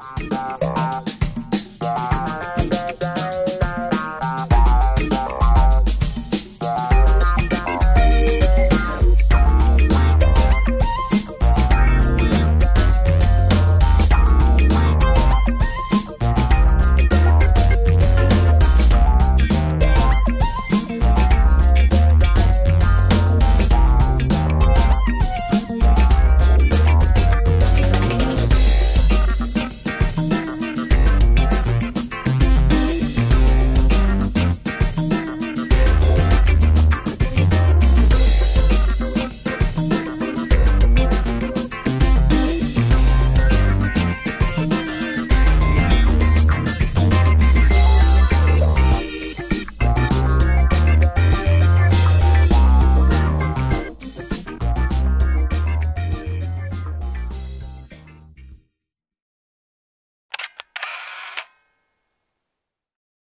Bye.